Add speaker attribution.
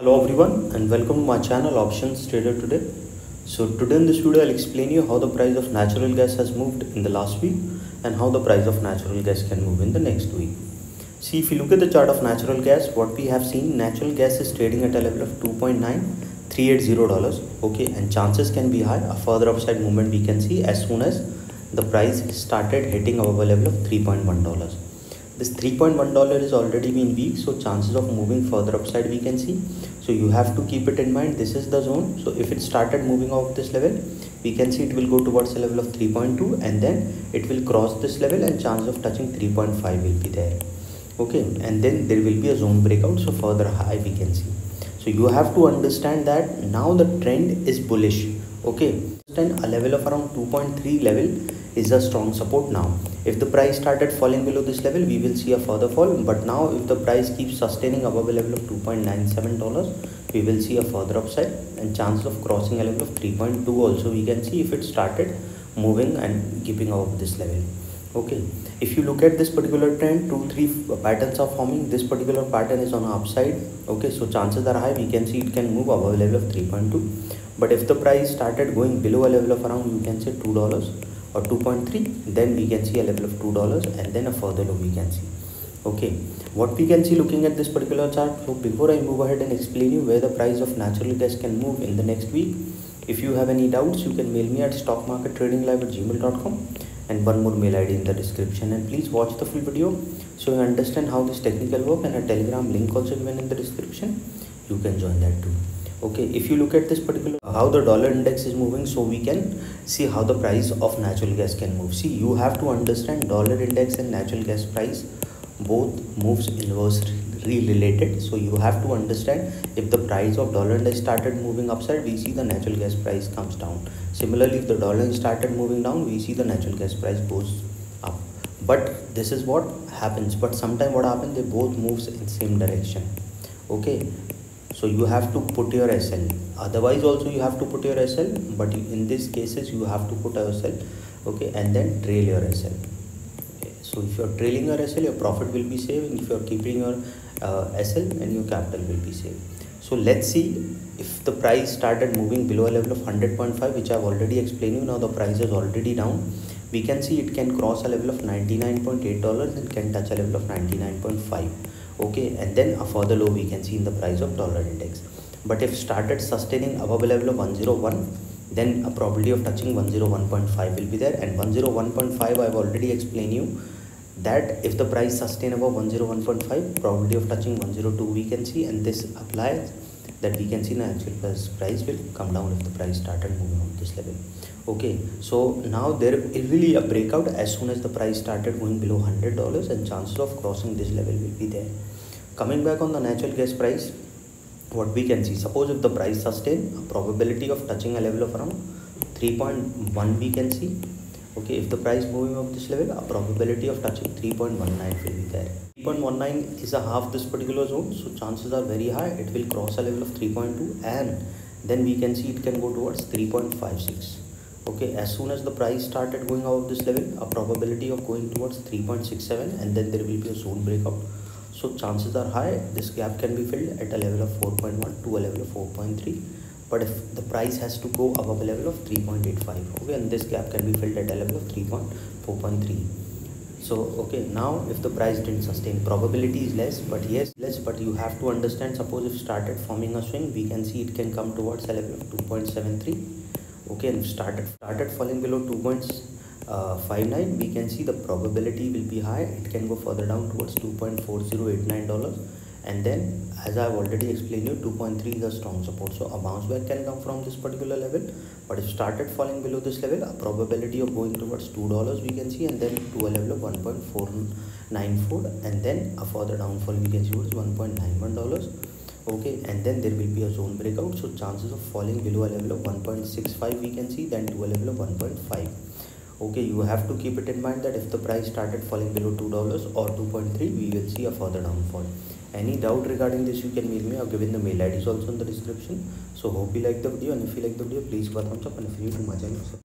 Speaker 1: Hello everyone and welcome to my channel Options Trader today. So today in this video I'll explain you how the price of natural gas has moved in the last week and how the price of natural gas can move in the next week. See if you look at the chart of natural gas what we have seen natural gas is trading at a level of 2.9380 dollars okay and chances can be high a further upside movement we can see as soon as the price started hitting a level of 3.1 dollars this 3.1 dollar is already been weak so chances of moving further upside we can see. So you have to keep it in mind this is the zone. So if it started moving off this level we can see it will go towards a level of 3.2 and then it will cross this level and chance of touching 3.5 will be there. Okay and then there will be a zone breakout so further high we can see. So you have to understand that now the trend is bullish. Okay then a level of around 2.3 level is a strong support now. If the price started falling below this level we will see a further fall. But now if the price keeps sustaining above a level of 2.97 dollars we will see a further upside and chance of crossing a level of 3.2 also we can see if it started moving and keeping above this level. Okay. If you look at this particular trend two three patterns are forming. This particular pattern is on upside. Okay. So chances are high we can see it can move above a level of 3.2 but if the price started going below a level of around you can say two dollars or 2.3 then we can see a level of two dollars and then a further low we can see. Okay. What we can see looking at this particular chart so before i move ahead and explain you where the price of natural gas can move in the next week if you have any doubts you can mail me at stockmarkettradinglive at gmail.com and one more mail id in the description. And please watch the full video so you understand how this technical work and a telegram link also given in the description. You can join that too okay if you look at this particular how the dollar index is moving so we can see how the price of natural gas can move. See you have to understand dollar index and natural gas price both moves inversely related. So you have to understand if the price of dollar index started moving upside we see the natural gas price comes down. Similarly if the dollar started moving down we see the natural gas price goes up. But this is what happens. But sometimes what happens they both moves in same direction. Okay so you have to put your sl otherwise also you have to put your sl but in these cases you have to put your sl okay and then trail your sl okay. so if you're trailing your sl your profit will be saving. If you're keeping your uh, sl and your capital will be saved so let's see if the price started moving below a level of 100.5 which i've already explained you. Now the price is already down. We can see it can cross a level of 99.8 dollars and can touch a level of 99.5 okay and then a further low we can see in the price of dollar index. But if started sustaining above a level of 101 then a probability of touching 101.5 will be there. And 101.5 i've already explained you that if the price sustain above 101.5 probability of touching 102 we can see. And this applies that we can see the actual price will come down if the price started moving on this level. Okay so now there will really a breakout as soon as the price started going below hundred dollars and chances of crossing this level will be there. Coming back on the natural gas price what we can see suppose if the price sustain a probability of touching a level of around 3.1 we can see okay if the price moving up this level a probability of touching 3.19 will be there. 3.19 is a half this particular zone so chances are very high it will cross a level of 3.2 and then we can see it can go towards 3.56 okay as soon as the price started going out this level a probability of going towards 3.67 and then there will be a zone breakout. So chances are high this gap can be filled at a level of 4.1 to a level of 4.3 but if the price has to go above a level of 3.85 okay and this gap can be filled at a level of 3.4.3 so okay now if the price didn't sustain probability is less but yes less but you have to understand suppose if started forming a swing we can see it can come towards a level of 2.73 okay and started started falling below 2.59 uh, we can see the probability will be high. It can go further down towards 2.4089 dollars and then as i've already explained you 2.3 is a strong support. So a bounce back can come from this particular level. But if started falling below this level a probability of going towards two dollars we can see and then to a level of 1.494 and then a further downfall we can see was 1.91 dollars. Okay and then there will be a zone breakout. So chances of falling below a level of 1.65 we can see then to a level of 1.5 okay you have to keep it in mind that if the price started falling below two dollars or 2.3 we will see a further downfall any doubt regarding this you can mail me i've given the mail id is also in the description. So hope you like the video and if you like the video please give thumbs up and if you're new to my channel